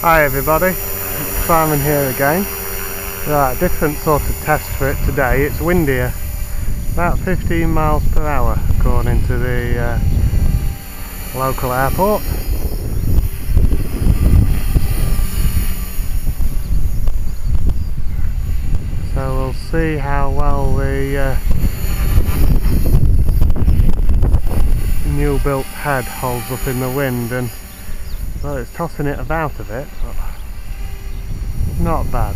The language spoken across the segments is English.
Hi everybody, Simon here again. Right, different sort of test for it today. It's windier, about 15 miles per hour according to the uh, local airport. So we'll see how well the uh, new built head holds up in the wind and well it's tossing it about a bit but not bad.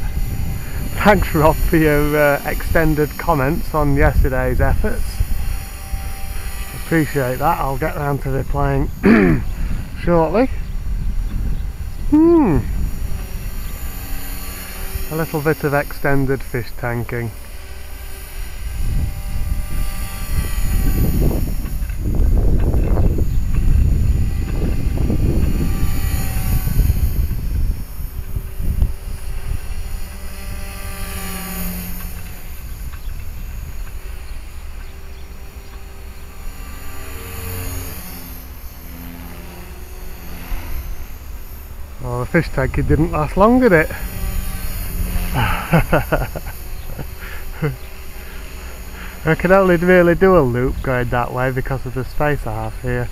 Thanks Rob for your uh, extended comments on yesterday's efforts. Appreciate that. I'll get round to replying shortly. Hmm. A little bit of extended fish tanking. Well, the fish tanking didn't last long, did it? I can only really do a loop going that way because of the space I have here.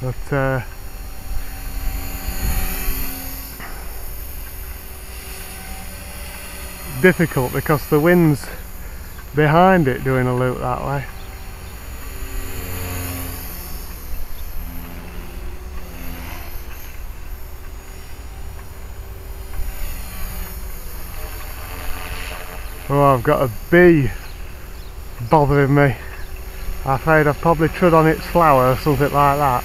But uh, difficult because the wind's behind it doing a loop that way. Oh, I've got a bee bothering me. I'm afraid I've probably trod on its flower or something like that.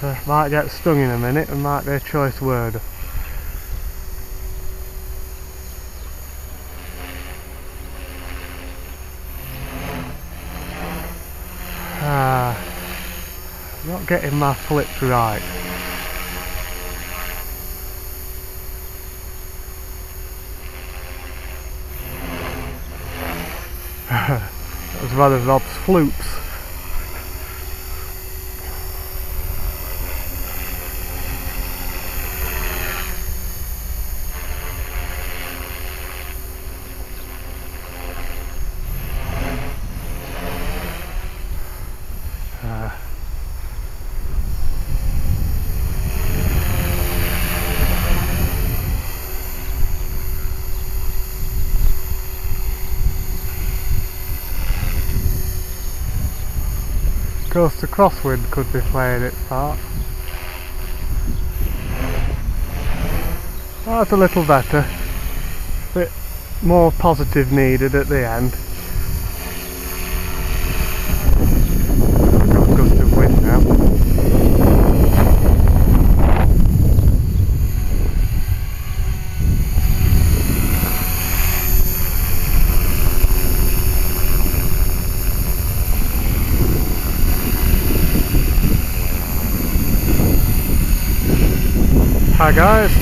Uh, might get stung in a minute and might be a choice word. Ah, not getting my flips right. as well as Rob's floops. Course the crosswind could be playing its part. That's a little better. Bit more positive needed at the end. Got a gust of wind now. Hi guys.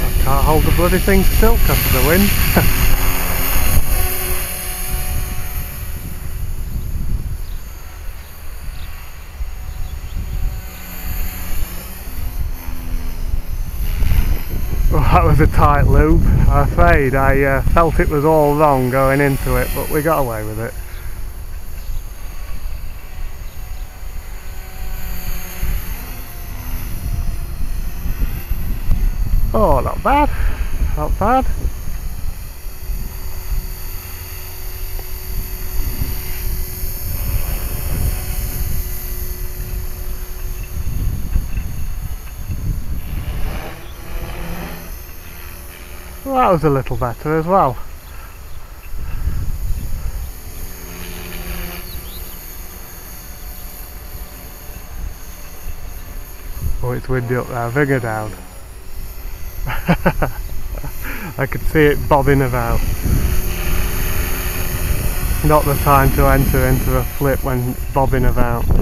I can't hold the bloody thing still because of the wind. Well, that was a tight loop. I'm afraid I uh, felt it was all wrong going into it, but we got away with it. Oh, not bad. Not bad. Well, that was a little better as well. Oh, it's windy up there. Her down. I could see it bobbing about. Not the time to enter into a flip when bobbing about. We're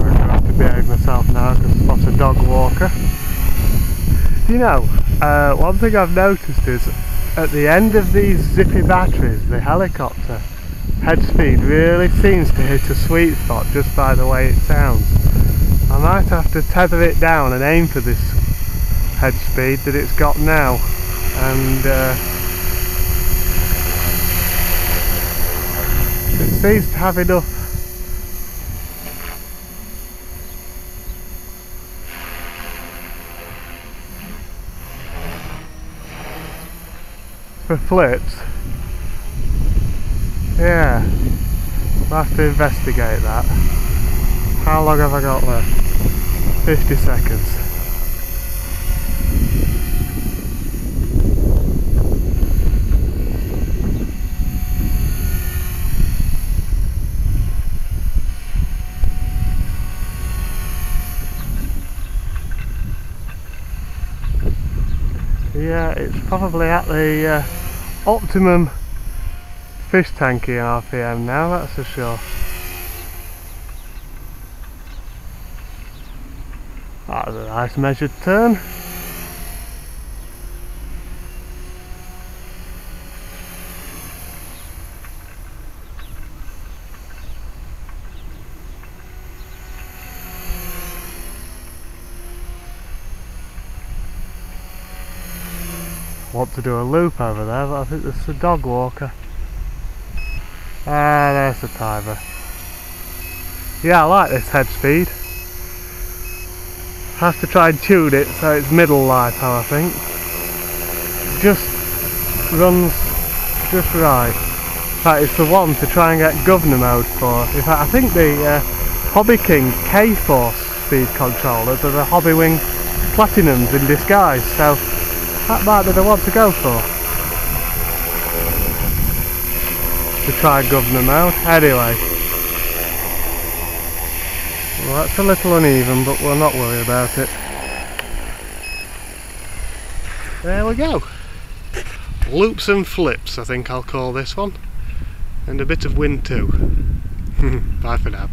going to have to be now I can spot a dog walker. You know, uh, one thing I've noticed is at the end of these zippy batteries, the helicopter head speed really seems to hit a sweet spot just by the way it sounds. I might have to tether it down and aim for this head speed that it's got now and uh, it seems to have enough for flips. Yeah. I'll have to investigate that. How long have I got left? 50 seconds yeah it's probably at the uh, optimum fish tanky RPM now that's for sure. That was a nice measured turn want to do a loop over there, but I think there's a dog walker. Ah, there's the timer. Yeah, I like this head speed. Have to try and tune it so it's middle LiPo, I think. Just runs just right. In fact, it's the one to try and get governor mode for. In fact, I think the uh, Hobby King K-Force speed controllers are the Hobbywing Platinums in disguise, so that might be the one to go for. To try and govern them out. Anyway. Well, that's a little uneven, but we'll not worry about it. There we go. Loops and flips, I think I'll call this one. And a bit of wind too. Bye for now.